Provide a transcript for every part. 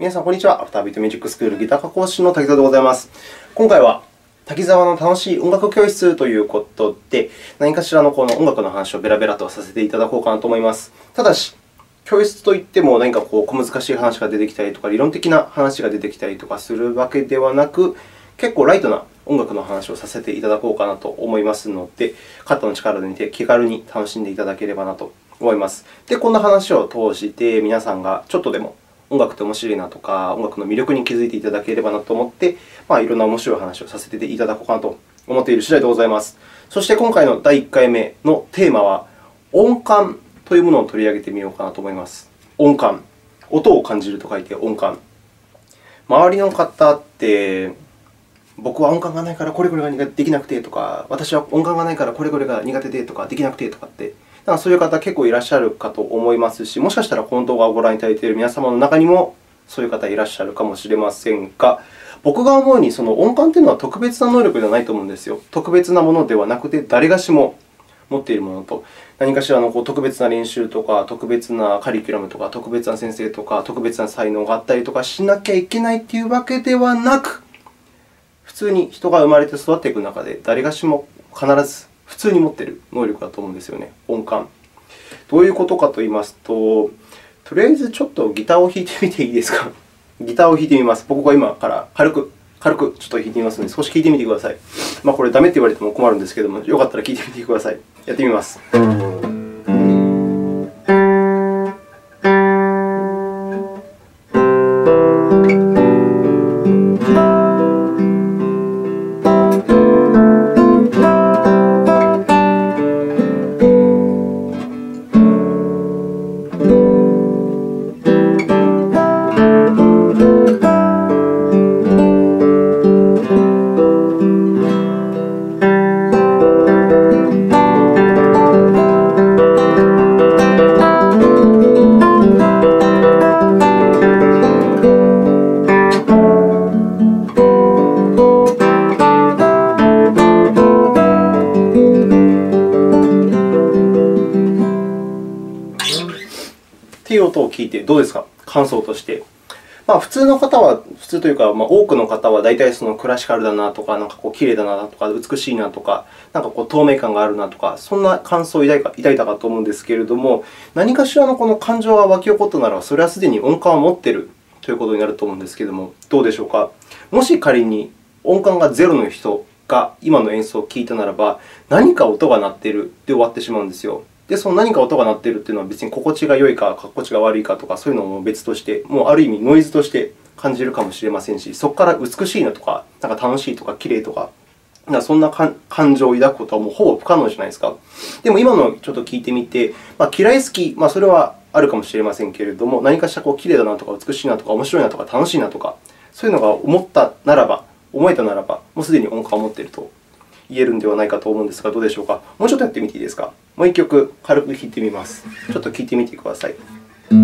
皆さん、こんにちは。アフタービートミュージックスクールギター科講師の滝沢でございます。今回は、滝沢の楽しい音楽教室ということで、何かしらのこの音楽の話をベラベラとさせていただこうかなと思います。ただし、教室といっても何かこう小難しい話が出てきたりとか、理論的な話が出てきたりとかするわけではなく、結構ライトな音楽の話をさせていただこうかなと思いますので、肩の力で見て気軽に楽しんでいただければなと思います。で、こんな話を通して、皆さんがちょっとでも音楽って面白いなとか、音楽の魅力に気づいていただければなと思って、まあ、いろんな面白い話をさせていただこうかなと思っている次第でございます。そして今回の第1回目のテーマは、音感というものを取り上げてみようかなと思います。音感。音を感じると書いて音感。周りの方って、僕は音感がないからこれこれができなくてとか、私は音感がないからこれこれが苦手でとか、できなくてとかって、だからそういう方結構いらっしゃるかと思いますし、もしかしたらこの動画をご覧いただいている皆様の中にもそういう方いらっしゃるかもしれませんが、僕が思うにその音感というのは特別な能力ではないと思うんですよ。特別なものではなくて、誰がしも持っているものと、何かしらのこう特別な練習とか、特別なカリキュラムとか、特別な先生とか、特別な才能があったりとかしなきゃいけないというわけではなく、普通に人が生まれて育っていく中で、誰がしも必ず普通に持っている能力だと思うんですよね、音感。どういうことかと言いますと、とりあえずちょっとギターを弾いてみていいですか？ギターを弾いてみます。僕が今から軽く、軽くちょっと弾いてみますので、少し聴いてみてください。まあ、これ、ダメって言われても困るんですけども、よかったら聴いてみてください。やってみます。音を聞いてどうですか、感想として。まあ、普通の方は、普通というか、まあ、多くの方は大体そのクラシカルだなとか、なんかこう綺麗だなとか、美しいなとか、なんかこう透明感があるなとか、そんな感想を抱いた抱いたかと思うんですけれども、何かしらのこの感情が湧き起こったならば、それはすでに音感を持っているということになると思うんですけれども、どうでしょうか？もし仮に音感がゼロの人が今の演奏を聴いたならば、何か音が鳴っているで終わってしまうんですよ。で、その何か音が鳴っているというのは別に心地が良いか、心地が悪いかとか、そういうのも別として、もうある意味ノイズとして感じるかもしれませんし、そこから美しいなとか、なんか楽しいとか、綺麗とか、なそんな感情を抱くことはもうほぼ不可能じゃないですか。でも今のちょっと聞いてみて、まあ、嫌い好き、まあ、それはあるかもしれませんけれども、何かしらこう綺麗だなとか、美しいなとか、面白いなとか、楽しいなとか、そういうのが思ったならば、思えたならば、もうすでに音感を持っていると言えるのではないかと思うんですが、どうでしょうか？もうちょっとやってみていいですか？もう1曲軽く弾いてみます。ちょっと聴いてみてください。どう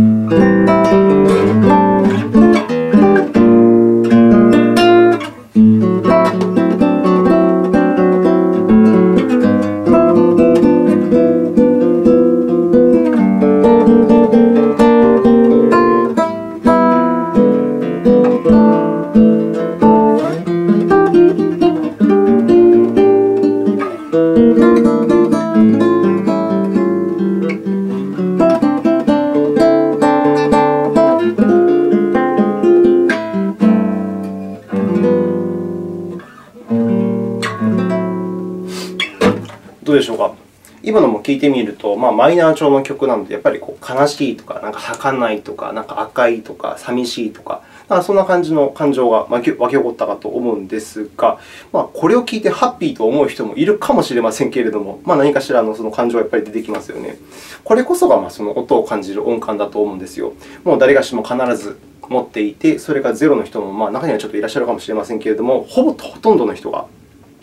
いてみると、まあ、マイナー調の曲なので、やっぱりこう悲しいとか、なんか儚いとか、なんか赤いとか、寂しいとか、かそんな感じの感情が湧き起こったかと思うんですが、まあ、これを聞いてハッピーと思う人もいるかもしれませんけれども、まあ、何かしらのその感情がやっぱり出てきますよね。これこそがまあその音を感じる音感だと思うんですよ。もう誰がしも必ず持っていて、それがゼロの人もまあ中にはちょっといらっしゃるかもしれませんけれども、ほぼほとんどの人が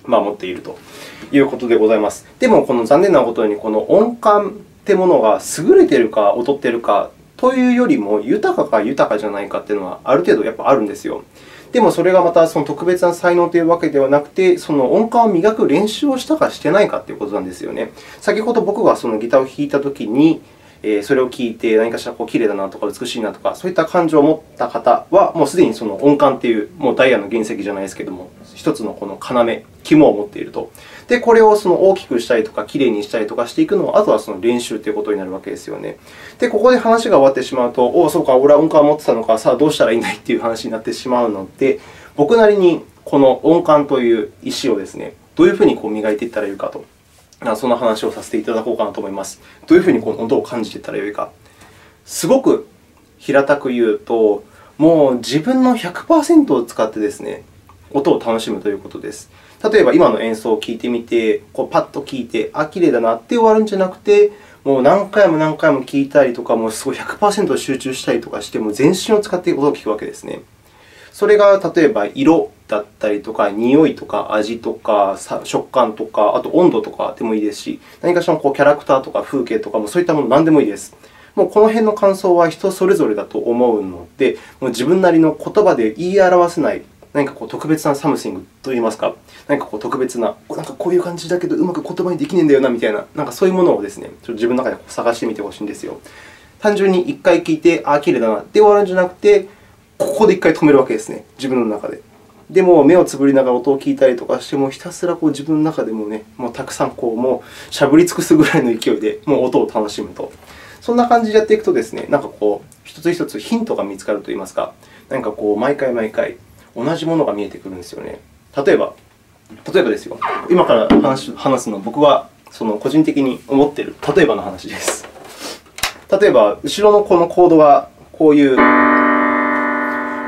まあ持っているということでございます。でも、この残念なことに、この音感ってものが優れているか劣っているかというよりも、豊かか豊かじゃないかというのは、ある程度やっぱあるんですよ。でも、それがまたその特別な才能というわけではなくて、その音感を磨く練習をしたかしてないかということなんですよね。先ほど僕がそのギターを弾いたときに、それを聞いて何かしらこう綺麗だなとか美しいなとか、そういった感情を持った方は、もうすでにその音感という、もうダイヤの原石じゃないですけれども、一つのこの要、肝を持っていると。で、これをその大きくしたりとか、綺麗にしたりとかしていくのは、あとはその練習ということになるわけですよね。で、ここで話が終わってしまうと、おお、そうか、俺は音感を持ってたのか、さあどうしたらいいんだいという話になってしまうので、僕なりにこの音感という石をですね、どういうふうにこう磨いていったらいいかと。その話をさせていただこうかなと思います。どういうふうにこの音を感じていったらよいか。すごく平たく言うと、もう自分の100%を使ってですね、音を楽しむということです。例えば、今の演奏を聴いてみて、こうパッと聴いて、あ、綺麗だなって終わるんじゃなくて、もう何回も何回も聴いたりとか、もうすごい100%集中したりとかして、も全身を使って音を聴くわけですね。それが例えば色だったりとか、匂いとか味とか、食感とか、あと温度とかでもいいですし、何かしらのこうキャラクターとか風景とかもそういったもの何でもいいです。もうこの辺の感想は人それぞれだと思うので、もう自分なりの言葉で言い表せない何かこう特別なサムシングといいますか、何かこう特別な、なんかこういう感じだけどうまく言葉にできないんだよなみたいな、なんかそういうものをですね、ちょっと自分の中で探してみてほしいんですよ。単純に1回聞いて、ああ、綺麗だなって終わるんじゃなくて、ここで1回止めるわけですね、自分の中で。でも、目をつぶりながら音を聞いたりとかして、もひたすらこう自分の中でもね、もうたくさんこうもうしゃぶり尽くすぐらいの勢いでもう音を楽しむと。そんな感じでやっていくとですね、なんかこう、一つ一つヒントが見つかるといいますか、何かこう、毎回毎回同じものが見えてくるんですよね。例えば、例えばですよ、今から話すのは僕はその個人的に思っている例えばの話です。例えば、後ろのこのコードがこういう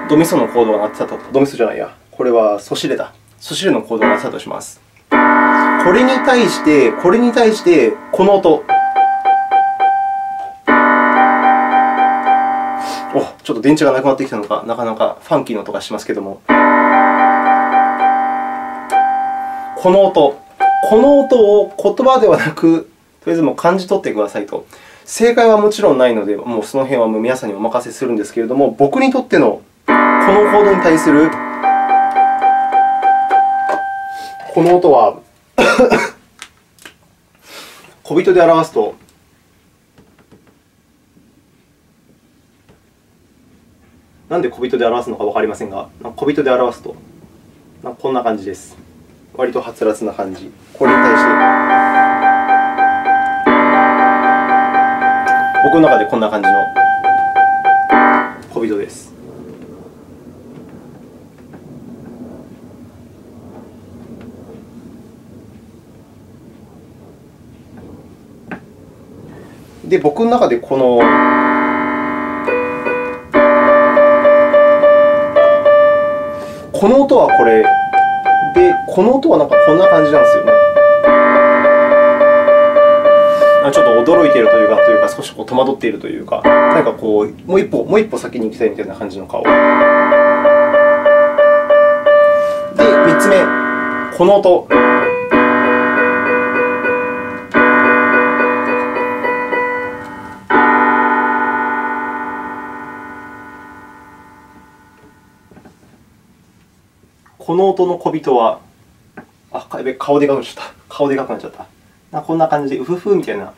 ドミソのコードが鳴ってたと、ドミソじゃないや、これはソシレだ。ソシレのコードが鳴ってたとします。これに対して、これに対して、この音。ちょっと電池がなくなってきたのか、なかなかファンキーな音がしますけれども。この音。この音を言葉ではなく、とりあえずもう感じ取ってくださいと。正解はもちろんないので、もうその辺はもう皆さんにお任せするんですけれども、僕にとってのこのコードに対するこの音は小人で表すと、なんで小人で表すのかわかりませんが、小人で表すと、こんな感じです。割とはつらつな感じ。これに対して、僕の中でこんな感じの小人です。で、僕の中でこのこの音はこれで、この音はなんかこんな感じなんですよね。ちょっと驚いているというか、というか少しこう戸惑っているというか、なんかこう、もう一歩、もう一歩先に行きたいみたいな感じの顔。で、3つ目、この音。この音の小人は、あ、やべ、顔でかくなっちゃった。顔でかくなっちゃった。なこんな感じで、うふふみたいな、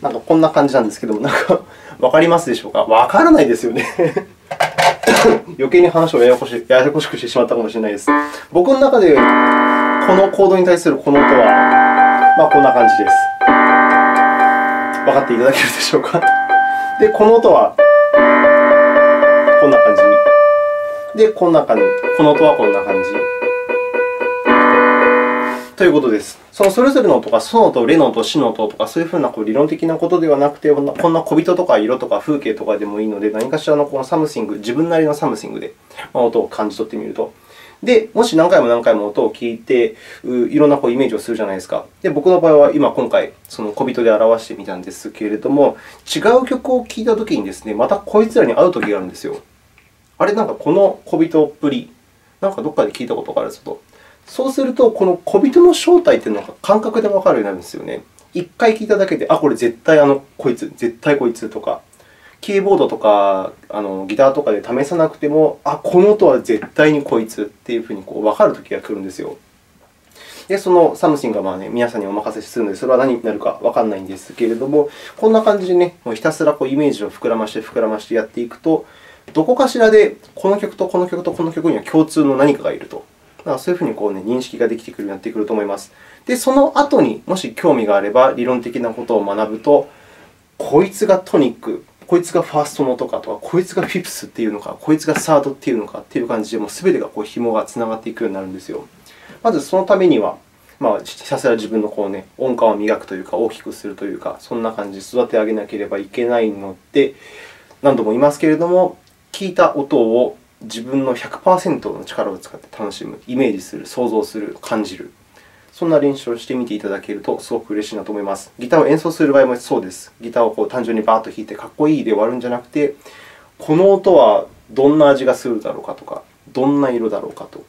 なんかこんな感じなんですけども、なんかわかりますでしょうか？わからないですよね 余計に話をややこしややこしくしてしまったかもしれないです。僕の中で、このコードに対するこの音は、まあ、こんな感じです。わかっていただけるでしょうか？で、この音は、こんな感じ。で、こんな感じ。この音はこんな感じ。ということです。そのそれぞれの音がソの音、レの音、シの音とか、そういうふうな理論的なことではなくて、こんな小人とか色とか風景とかでもいいので、何かしらのこのサムシング、自分なりのサムシングで音を感じ取ってみると。で、もし何回も何回も音を聞いて、いろんなこうイメージをするじゃないですか。で、僕の場合は今、今回、その小人で表してみたんですけれども、違う曲を聴いたときにですね、またこいつらに会うときがあるんですよ。あれ、なんかこの小人っぷり、なんかどこかで聞いたことがあるぞと。そうすると、この小人の正体というのが感覚でわかるようになるんですよね。一回聞いただけで、あ、これ絶対あのこいつ、絶対こいつとか、キーボードとかあのギターとかで試さなくても、あ、この音は絶対にこいつっていうふうにこう分かるときが来るんですよ。で、そのサムシンがまあ、ね、皆さんにお任せするので、それは何になるかわからないんですけれども、こんな感じでね、もうひたすらこうイメージを膨らまして膨らましてやっていくと、どこかしらでこの曲とこの曲とこの曲には共通の何かがいると。だからそういうふうにこう、ね、認識ができてくるようになってくると思います。で、その後にもし興味があれば、理論的なことを学ぶと、こいつがトニック、こいつがファーストノートかとか、こいつがフィプスっていうのか、こいつがサードっていうのかっていう感じで、もう全てがこう紐がつながっていくようになるんですよ。まずそのためには、まあ、ひたすら自分のこう、ね、音感を磨くというか、大きくするというか、そんな感じで育て上げなければいけないので、何度も言いますけれども、聞いた音を自分の100%の力を使って楽しむ、イメージする、想像する、感じる。そんな練習をしてみていただけるとすごく嬉しいなと思います。ギターを演奏する場合もそうです。ギターをこう単純にバーッと弾いてかっこいいで終わるんじゃなくて、この音はどんな味がするだろうかとか、どんな色だろうかと、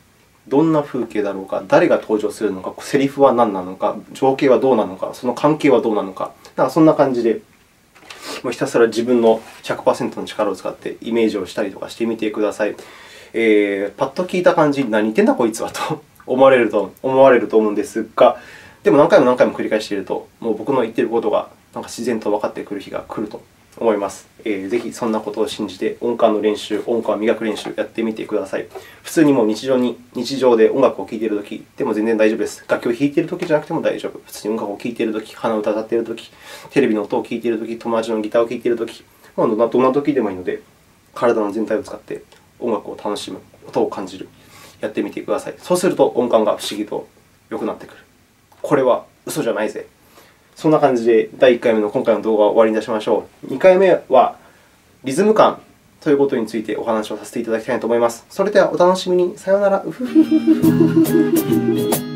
どんな風景だろうか、誰が登場するのか、セリフは何なのか、情景はどうなのか、その関係はどうなのか、なんかそんな感じで、もうひたすら自分の100%の力を使ってイメージをしたりとかしてみてください。えー、パッと聞いた感じ、何言ってんだこいつはと 思われると思われると思うんですが、でも何回も何回も繰り返していると、もう僕の言っていることがなんか自然と分かってくる日が来ると思います。えー、ぜひそんなことを信じて、音感の練習、音感を磨く練習やってみてください。普通にもう日常に日常で音楽を聴いているときでも全然大丈夫です。楽器を弾いているときじゃなくても大丈夫。普通に音楽を聴いているとき、鼻を歌っているとき、テレビの音を聴いているとき、友達のギターを聴いているとき、どんなときでもいいので、体の全体を使って音楽を楽しむ、音を感じる、やってみてください。そうすると音感が不思議と良くなってくる。これは嘘じゃないぜ。そんな感じで第1回目の今回の動画を終わりに出しましょう。2回目はリズム感ということについてお話をさせていただきたいと思います。それではお楽しみに。さようなら。